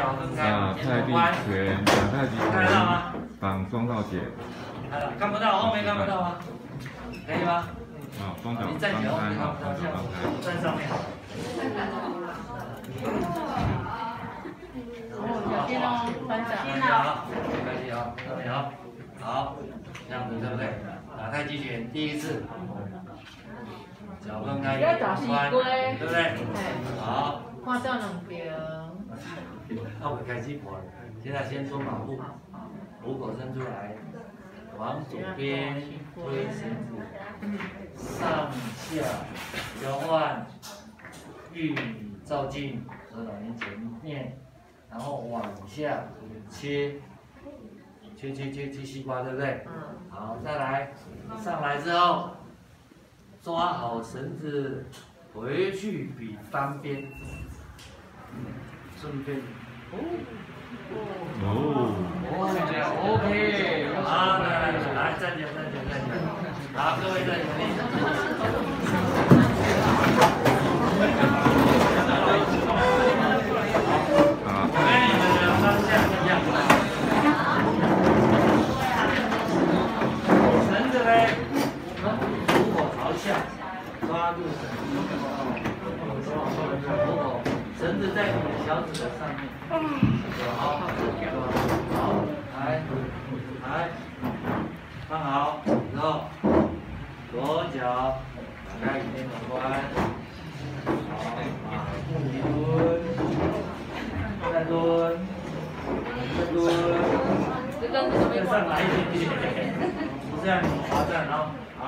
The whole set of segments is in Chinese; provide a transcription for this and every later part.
脚分开，打太极拳，打太极看得到吗？绑双道结。看到，看不到，后面看不到吗？可以吗？啊，双脚你张开，好，双脚张开。站上面。小心哦，班长。开心啊，开心啊，上面好，好，这样子对不对？打太极拳第一次，脚分开，弯，对不对？好。看到两边。那我们开始跑，现在先做马步，虎口伸出来，往左边推绳子，上下交换，玉米照镜，手掌心前面，然后往下切，切切切切西瓜，对不对？好，再来，上来之后，抓好绳子，回去比单边。顺便，哦，哦，哦，OK，好，来来来，来，站起来，站起来，好，各位在这里。啊，跟你们的方向一样。绳子嘞，虎口朝下，抓住绳子，在你的小指的上面。好，好，来，来，放好，然后左脚打开与内转关，好，啊，蹲，再蹲，再蹲。再上来一点点，不这样滑站，然后好，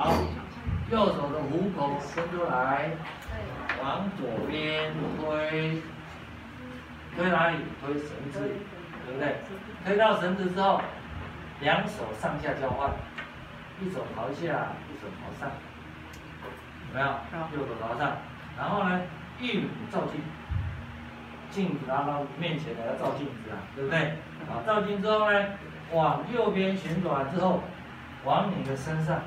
右手的虎口伸出来，往左边推，推哪里？推绳子，对不对？推到绳子之后，两手上下交换，一手朝下，一手朝上，有没有？右手朝上，然后呢，一米照镜，镜子拉到面前来要照镜子啊，对不对？好，照镜之后呢？往右边旋转之后，往你的身上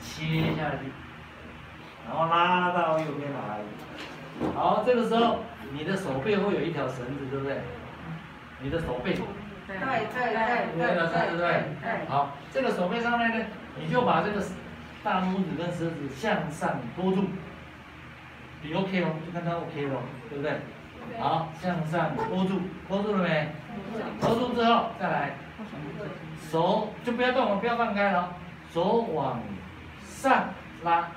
切下去，然后拉到右边来。好，这个时候你的手背会有一条绳子，对不对？你的手背，对对对有一条绳子，对对？好，这个手背上面呢，你就把这个大拇指跟食指向上托住，比 OK 哦，就看它 OK 了，对不对？好，向上托住，托住了没？托住之后再来。手就不要动了，不要放开了，手往上拉，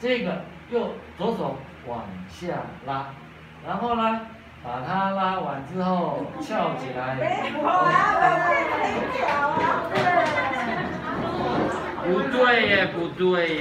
这个右左手往下拉，然后呢，把它拉完之后翘起来。不对耶，不对。